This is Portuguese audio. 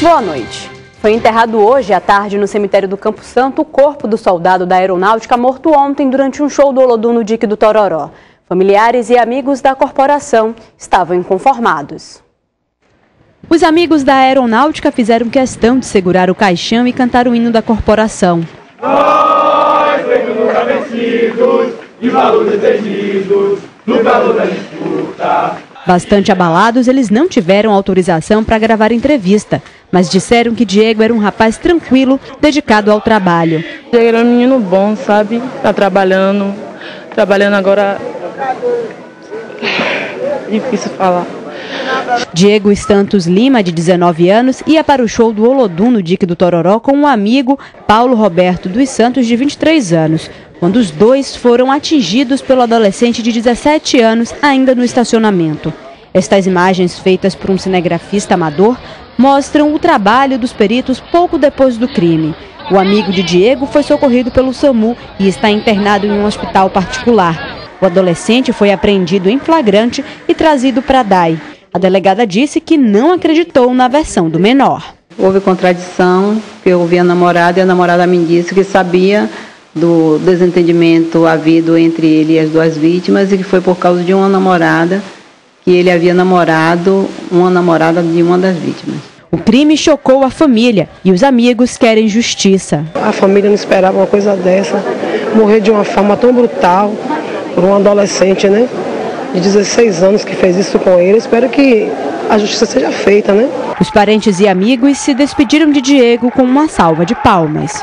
Boa noite. Foi enterrado hoje à tarde no cemitério do Campo Santo o corpo do soldado da aeronáutica morto ontem durante um show do Olodum no Dique do Tororó. Familiares e amigos da corporação estavam inconformados. Os amigos da aeronáutica fizeram questão de segurar o caixão e cantar o hino da corporação. Nós, nunca vencidos, de valores exigidos, no calor da disputa. Bastante abalados, eles não tiveram autorização para gravar entrevista, mas disseram que Diego era um rapaz tranquilo, dedicado ao trabalho. Diego era um menino bom, sabe? Tá trabalhando, trabalhando agora. Difícil falar. Diego Santos Lima, de 19 anos, ia para o show do Olodum no Dique do Tororó com um amigo, Paulo Roberto dos Santos, de 23 anos, quando os dois foram atingidos pelo adolescente de 17 anos, ainda no estacionamento. Estas imagens, feitas por um cinegrafista amador, mostram o trabalho dos peritos pouco depois do crime. O amigo de Diego foi socorrido pelo SAMU e está internado em um hospital particular. O adolescente foi apreendido em flagrante e trazido para a DAI. A delegada disse que não acreditou na versão do menor. Houve contradição, que eu ouvi a namorada e a namorada me disse que sabia do desentendimento havido entre ele e as duas vítimas e que foi por causa de uma namorada que ele havia namorado uma namorada de uma das vítimas. O crime chocou a família e os amigos querem justiça. A família não esperava uma coisa dessa, morrer de uma forma tão brutal por um adolescente, né? de 16 anos que fez isso com ele. Espero que a justiça seja feita, né? Os parentes e amigos se despediram de Diego com uma salva de palmas.